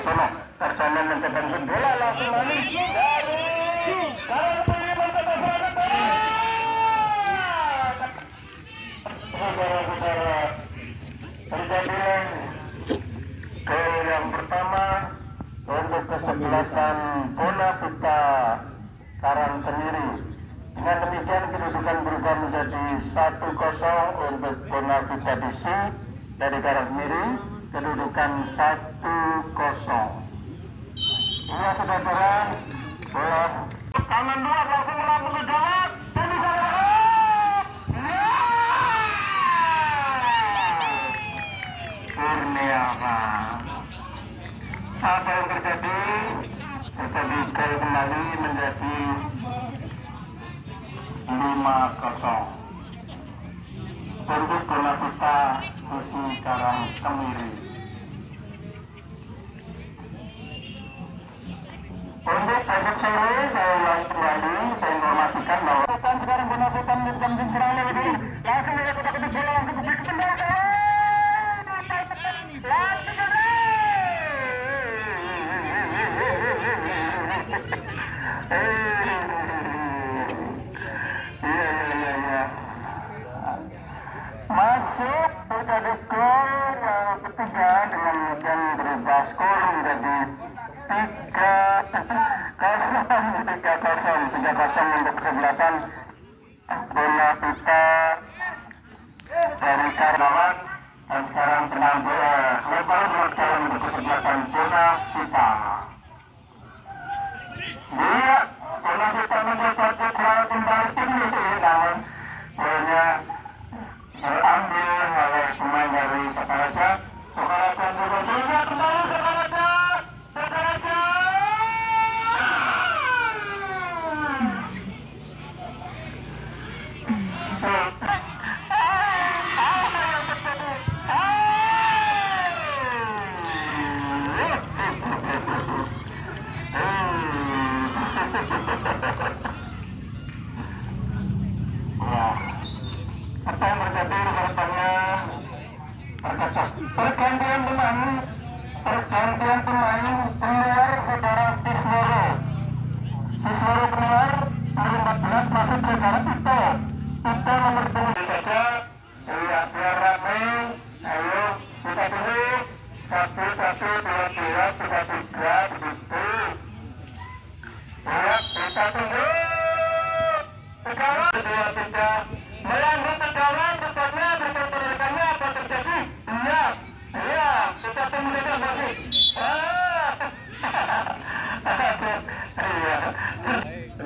Sudarsono. Tersono mencetak bola lah kembali dari Karangturi Mantap Saudara-saudara, gol yang pertama untuk kesebelasan Bonavita Karangtengiri. Dengan demikian kedudukan berubah menjadi 1-0 untuk Bonavita DC dari Karangtengiri. Kedudukan 1-0. Iya saudara, dua langsung melambung ke dan Ya! Apa yang terjadi? Terjadi kembali menjadi 5-0 untuk bola kita Musi Karang Kemiri. Untuk besok sore saya ulang kembali saya informasikan bahwa Bukan sekarang putar jam jam serangan begini langsung saya kotak kotak bola langsung ke kembali. Langsung ke Iya iya iya. Masuk terjadi gol yang ketiga dengan kemudian berubah skor menjadi tiga kosong tiga kosong tiga kosong untuk kesebelasan bola kita dari Karawat dan sekarang tenang bola lebar berjalan untuk kesebelasan bola kita. Dia yang terjadi harapannya terkacau pergantian pemain pergantian pemain keluar saudara Sismoro Sismoro keluar nomor 14 masuk saudara Tito Tito nomor 2 saja ya biar rame ayo kita dulu satu satu dua dua tiga tiga begitu. Ya kita tunggu. Sekarang dua tiga melambung ke kawan rupanya berkata-katanya apa terjadi iya iya kita tunggu saja masih iya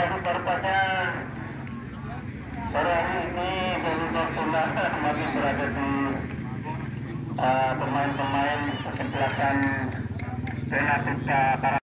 Merupakan sore hari ini baru Fortuna masih berada di pemain-pemain kesebelasan Benatika para